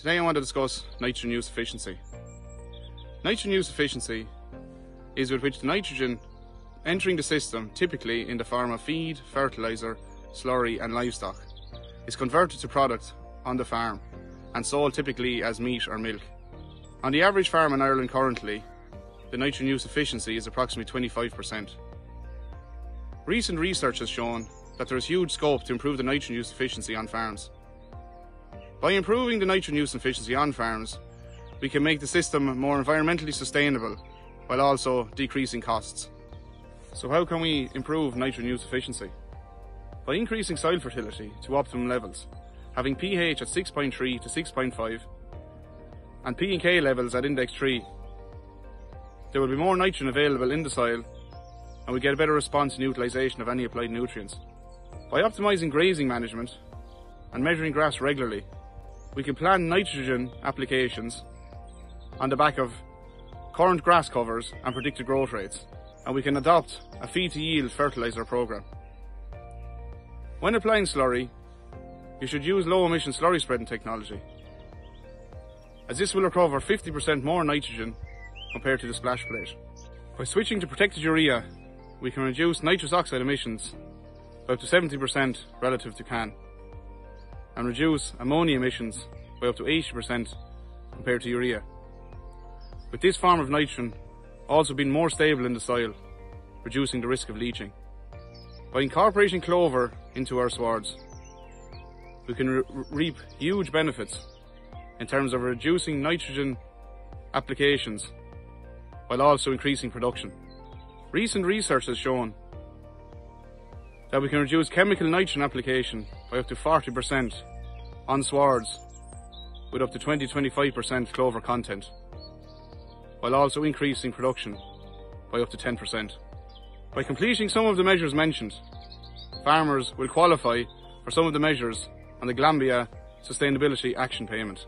Today I want to discuss nitrogen use efficiency. Nitrogen use efficiency is with which the nitrogen entering the system, typically in the form of feed, fertiliser, slurry and livestock, is converted to product on the farm and sold typically as meat or milk. On the average farm in Ireland currently, the nitrogen use efficiency is approximately 25%. Recent research has shown that there is huge scope to improve the nitrogen use efficiency on farms. By improving the nitrogen use efficiency on farms, we can make the system more environmentally sustainable while also decreasing costs. So how can we improve nitrogen use efficiency? By increasing soil fertility to optimum levels, having pH at 6.3 to 6.5 and P and K levels at index 3, there will be more nitrogen available in the soil and we get a better response in utilisation of any applied nutrients. By optimising grazing management and measuring grass regularly, we can plan nitrogen applications on the back of current grass covers and predicted growth rates, and we can adopt a feed to yield fertiliser programme. When applying slurry, you should use low emission slurry spreading technology, as this will recover 50% more nitrogen compared to the splash plate. By switching to protected urea, we can reduce nitrous oxide emissions by up to 70% relative to CAN and reduce ammonia emissions by up to 80% compared to urea. With this form of nitrogen also being more stable in the soil, reducing the risk of leaching. By incorporating clover into our swards, we can re reap huge benefits in terms of reducing nitrogen applications while also increasing production. Recent research has shown that we can reduce chemical nitrogen application by up to 40% on swards with up to 20-25% clover content, while also increasing production by up to 10%. By completing some of the measures mentioned, farmers will qualify for some of the measures on the Glanbia Sustainability Action Payment.